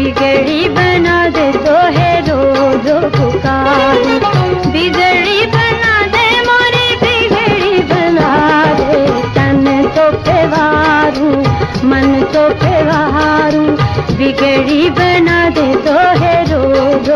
बिगड़ी बना दे तो है रोज पुकार बिगड़ी बना दे, मोरी बिगड़ी बना दे। तन तो पेवारू मन तो पेवारू बिगड़ी बना दे तो है रोज